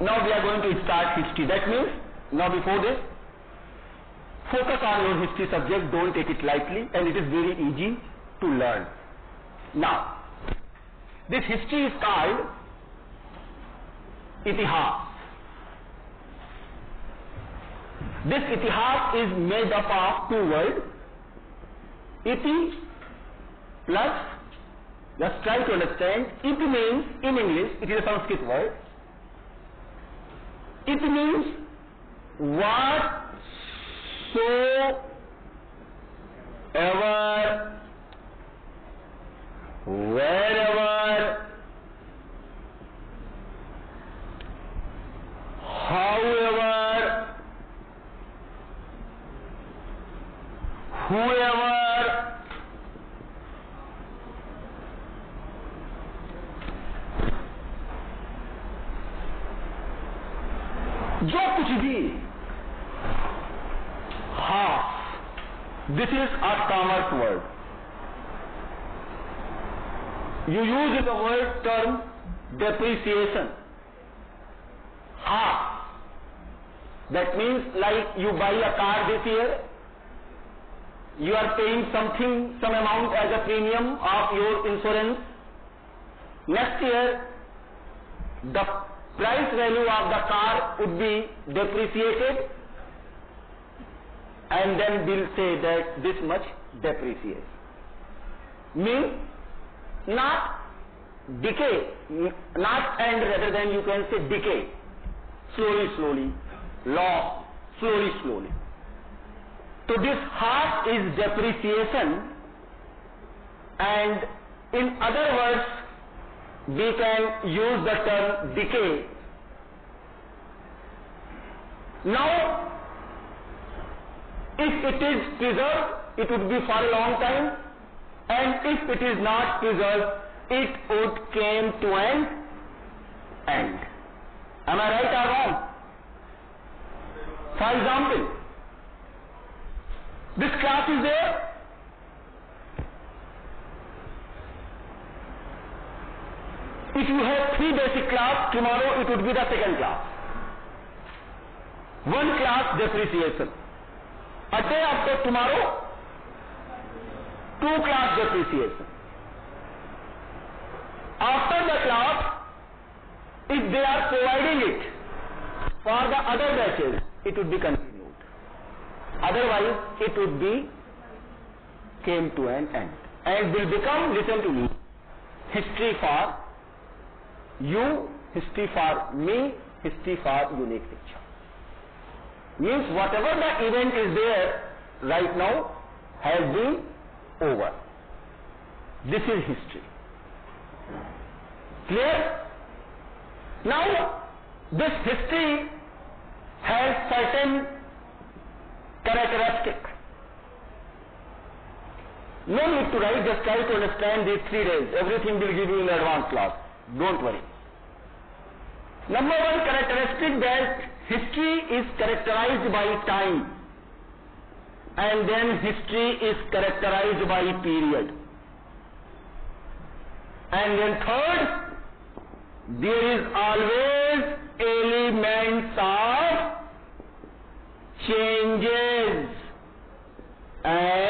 now we are going to start history. That means, now before this, focus on your history subject, don't take it lightly and it is very easy to learn. Now, this history is called Itihas. This Itihas is made up of two words, Iti plus, just try to understand, Iti means, in English, it is a Sanskrit word, it means what so ever wherever however whoever जो कुछ भी half this is a commerce word you use the word term depreciation half that means like you buy a car this year you are paying something some amount as a premium of your insurance next year the price value of the car would be depreciated and then we'll say that this much depreciates. Means not decay, not end rather than you can say decay. Slowly, slowly, loss, slowly, slowly. So this half is depreciation and in other words we can use the term decay. Now if it is preserved, it would be for a long time and if it is not preserved, it would came to an end. Am I right or wrong? For example, this class is there. If you have three basic class, tomorrow it would be the second class. One class depreciation. A day after tomorrow, two class depreciation. After the class, if they are providing it for the other batches, it would be continued. Otherwise, it would be came to an end and will become, listen to me, history for you, history for me, history for unique picture. Means whatever the event is there right now has been over. This is history. Clear? Now, this history has certain characteristic. No need to write, just try to understand these three days. Everything will give you in advance class. Don't worry. Number one characteristic that history is characterized by time and then history is characterized by period. And then third, there is always elements of changes and